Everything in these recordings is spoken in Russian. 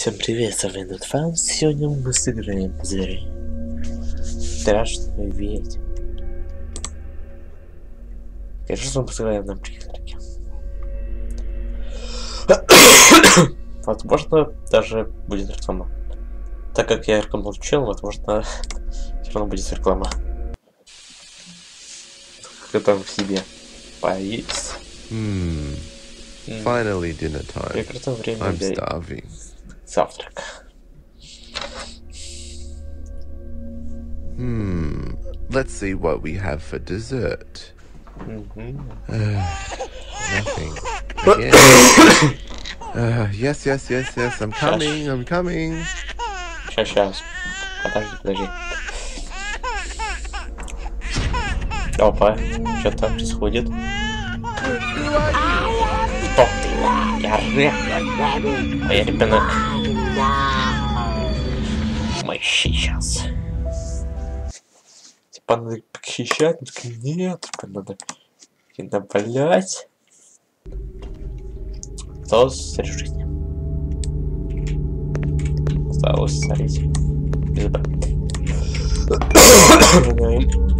Всем привет, с вами Нутфан. Сегодня мы сыграем в зверей. Страшную ведь. Конечно, мы сыграем на призраке. Возможно, даже будет реклама. Так как я рекламу учил, возможно, все равно будет реклама. Готовим к себе. Поесть. Hmm. М, Finally dinner time. I'm starving. завтрака. Hmm. Let's see what we have for dessert. Мгм. Nothing. Again. Uh, yes, yes, yes, yes. I'm coming. I'm coming. Сейчас, сейчас. Подожди, подожди. Опа, что там происходит? Кто Я Рэм. А ребенок. Мы сейчас. Типа надо похищать, нет, типа надо напалять. Осталось три жизни. Осталось, смотрите. Без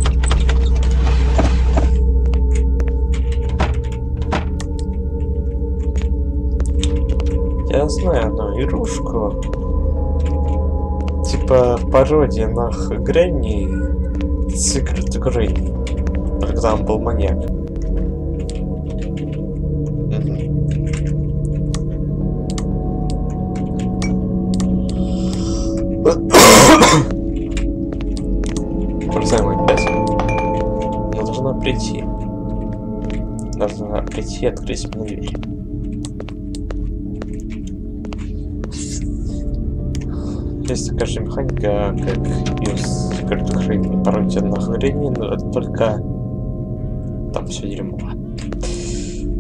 Я знаю одну игрушку. Типа пародия на Гренни. Секрет Гренни. Только там был маньяк. Бросаем опять. Она должна прийти. Должна прийти и открыть мне дверь. Есть такая же механика, как и у скрытых жизней. Пародия на Гренни, но это только там все дерьмо.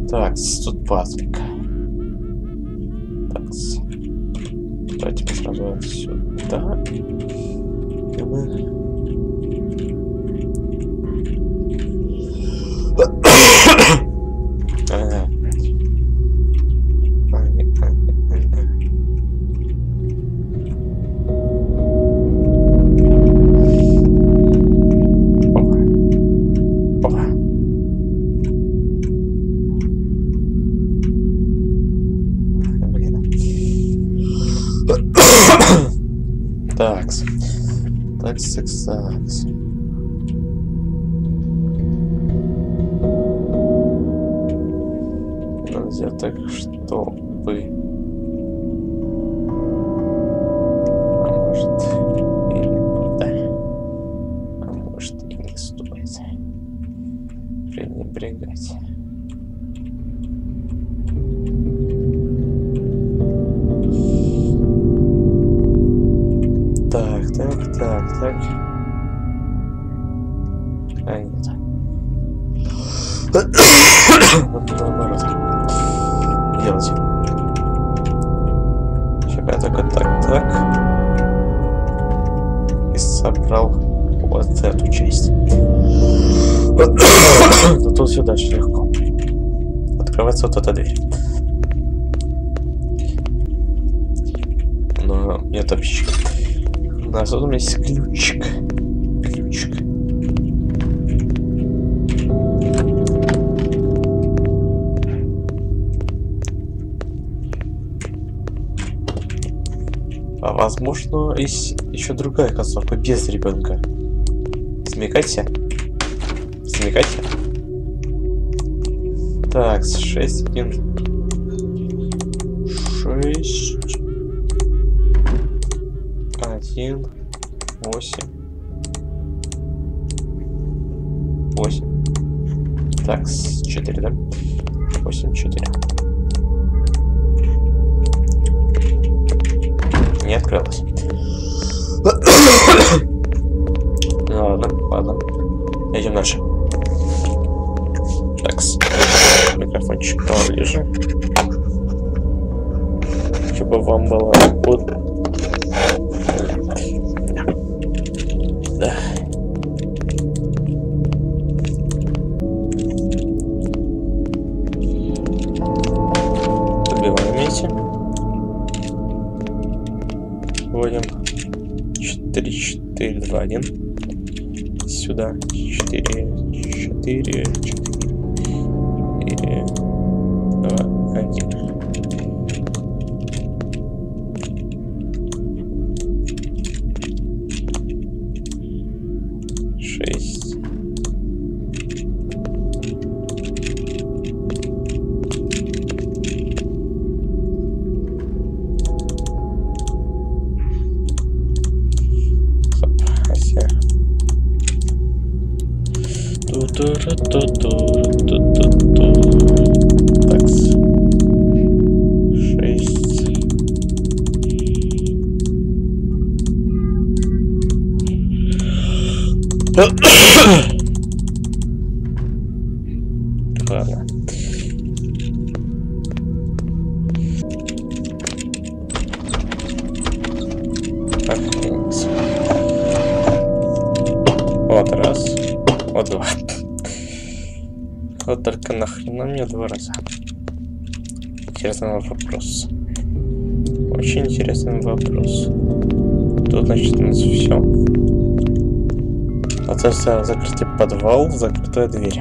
Так, тут патрик. Так, давайте сразу сюда. И мы... Сделать так, чтобы... А может... И... Да. А может и не стоит пренебрегать. Но тут все дальше легко. Открывается вот эта дверь. Но нет общичка. У нас тут у меня есть ключик. Ключик. А возможно, есть еще другая концовка без ребенка. Смекайте. Смекайте. Так, 6, 1. 6. 1. 8. 8. Так, 4, да? 8, 4. Не открылось. Ладно, ладно. Идем дальше. Так, микрофончик поближе. Чтобы вам было вот. Да. Подбиваем эти. вводим 4, 4, 2, 1. Сюда 4, 4, 4, 4, Ладно. Охренеть. Вот раз. Вот два. Вот только нахрена мне два раза. Интересный вопрос. Очень интересный вопрос. Тут, значит, у нас все. Оказывается, закрытый подвал, закрытая дверь.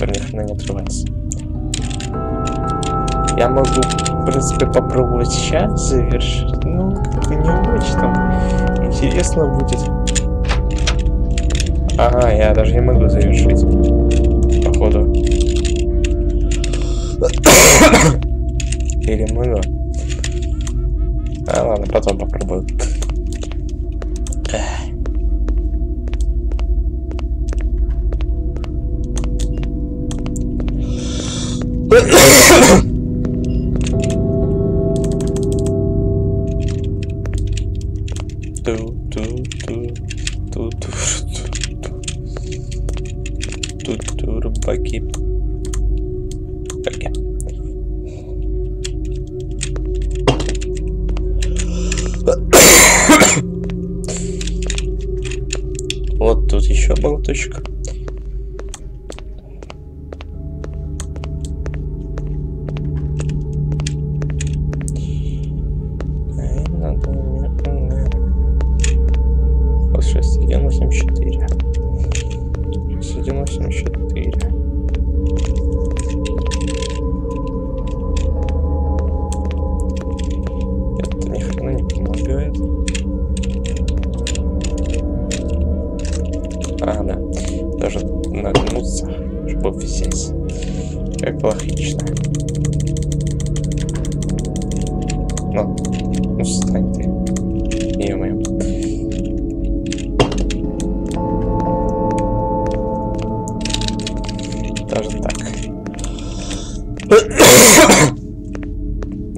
Ни хрена не открывается. Я могу, в принципе, попробовать сейчас завершить. Ну, как-то не очень там интересно будет. Ага, я даже не могу завершить. Походу. Или могу. А, ладно, потом попробую. Ту, ту, ту, ту, ту, ту, ту, ту, рыбаки. Рыбаки. Вот тут еще болточка. Nossa, não chateira.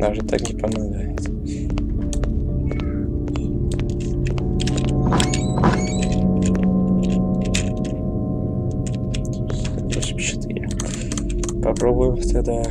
Даже так не помогает. Попробуем тогда.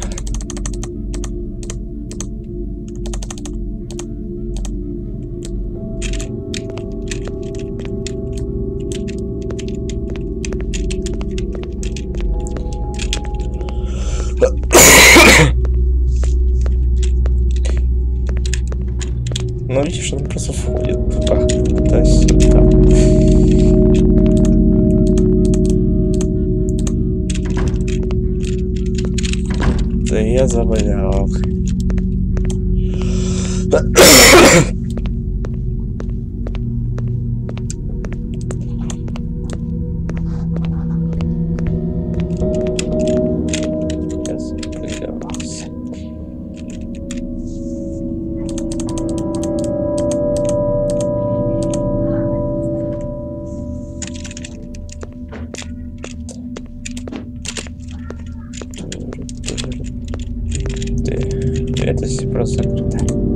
Да Это просто закрыто.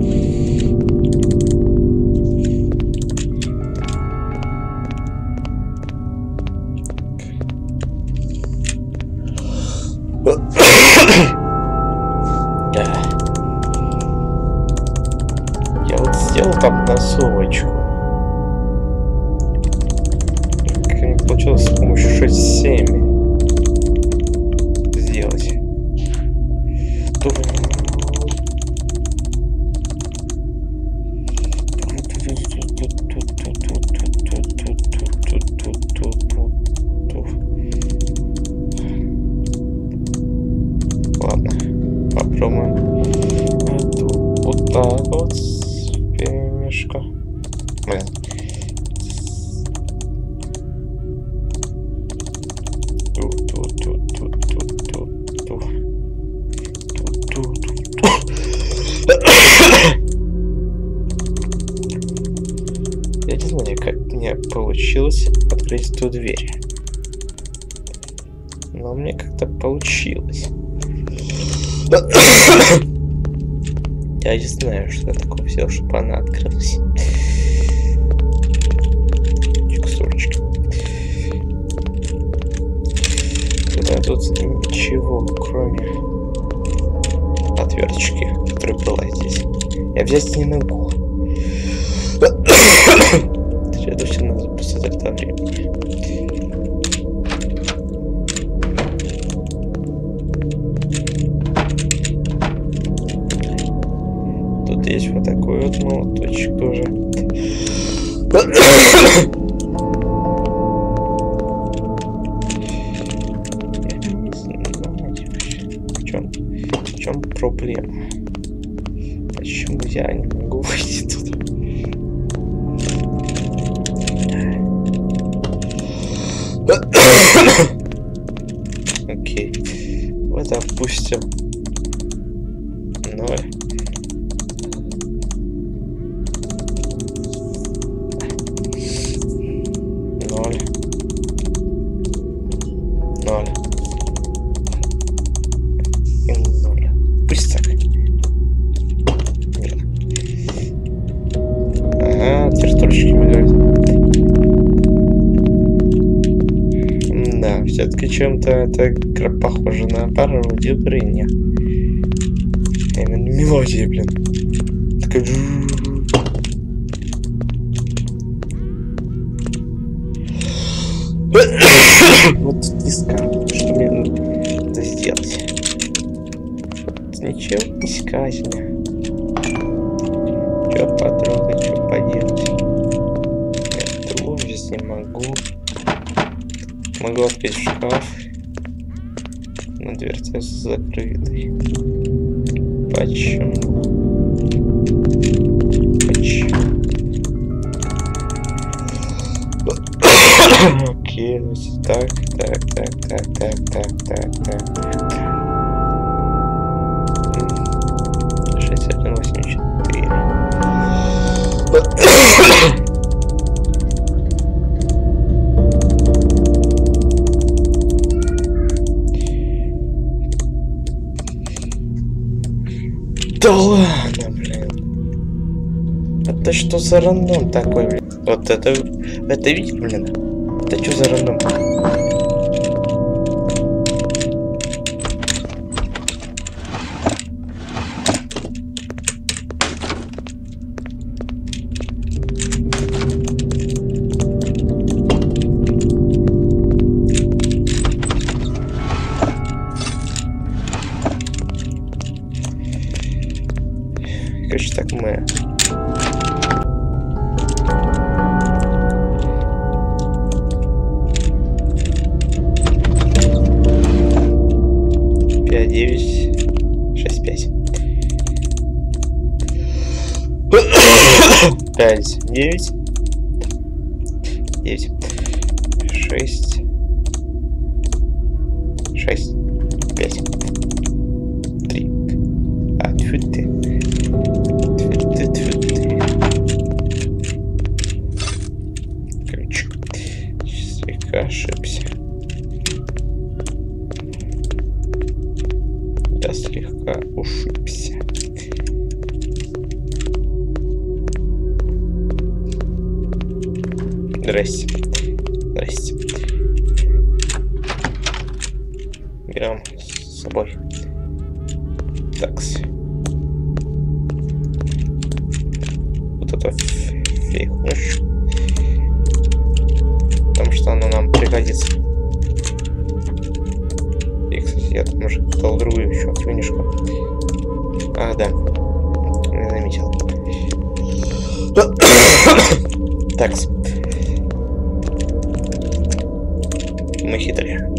Как получилось открыть ту дверь. Но мне как-то получилось. Я не знаю, что я такое взял, чтобы она открылась. Текстурочки. Да тут ничего, кроме отверточки, которая была здесь. Я взять не могу. Есть вот такой вот молоточек тоже. В чем, чем проблема. Почему я не чем-то эта игра похожа на пародию Грыня. Именно мелодия, блин. Такая... Вот тут не скажу, что мне надо сделать. Ничего не сказано. Что потрогать, что поделать. Метро здесь не могу. Могу открыть шкаф. Но дверца закрытой. Почему? Почему? Окей, значит, так, так, так, так, так, так, так, что за рандом такой, блин? Вот это... Это видел, блин? Это что за рандом? 9. 9. 6. Такс. Вот это фигнюшку. Потому что она нам пригодится. И, кстати, я там уже дал другую еще фигнюшку. А, да. Не заметил. Такс. Мы хитрые.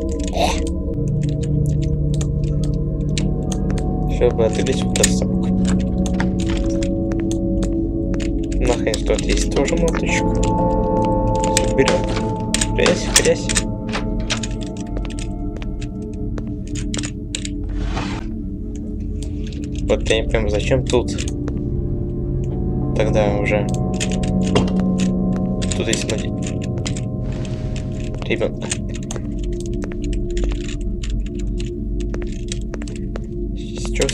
Чтобы вот этот замок. наконец тут есть тоже молоточек. Берем. Грязь, грязь. Вот я не понимаю, зачем тут? Тогда уже... Тут есть смотри. Ребенка.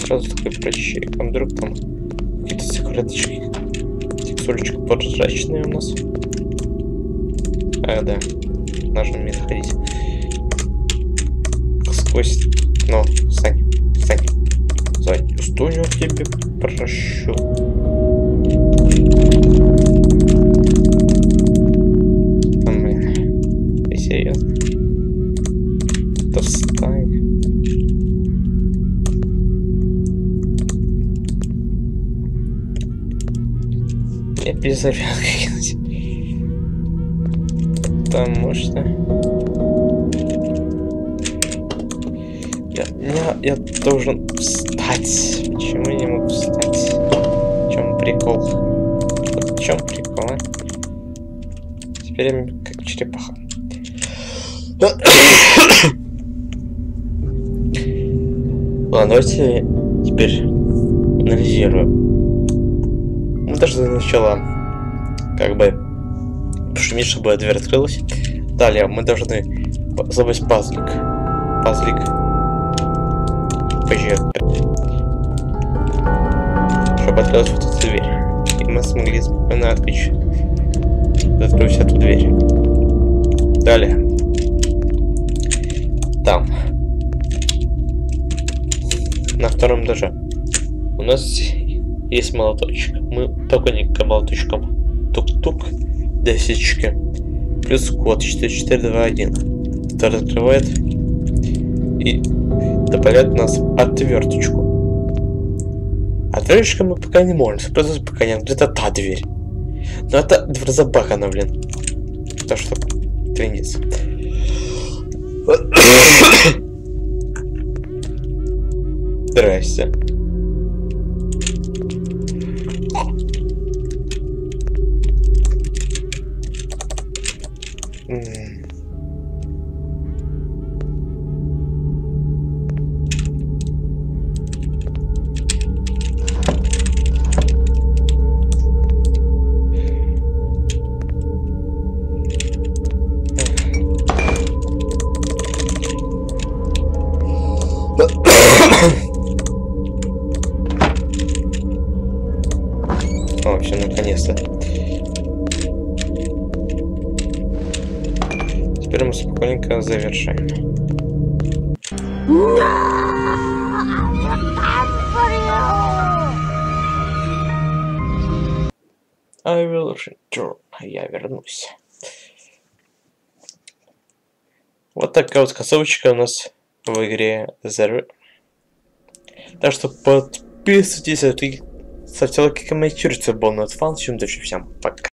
Сразу такой прочек? Вдруг там какие-то секреточки? Текстурочка прозрачная у нас. А, да. Нужно мне ходить. Сквозь... Ну, встань, встань. Заднюю студию тебе прощу. Я перезарядку кинуть. Потому что... Я, я, я должен встать. Почему я не могу встать? В чем прикол? В чем прикол, а? Теперь я как черепаха. Ладно, давайте теперь анализируем. Мы должны сначала как бы пошуметь, чтобы дверь открылась. Далее мы должны забыть пазлик. Пазлик. Позже. Чтобы открылась вот эта дверь. И мы смогли спокойно открыть. Открыть эту дверь. Далее. Там. На втором этаже. У нас есть молоточек. Мы токоника молоточком. Тук-тук. Десяточки. Плюс код 4421. Который открывает и добавляет нас отверточку. Отверточка мы пока не можем, просто пока не открыта та дверь. Но это дверь забахана, блин. То что тренится. Здрасте. О, все, наконец-то. Теперь мы спокойненько завершаем. I will return. Я вернусь. Вот такая вот концовочка у нас в игре Zero. Так что подписывайтесь, комментируйте, был not fun. Всем удачи, всем пока.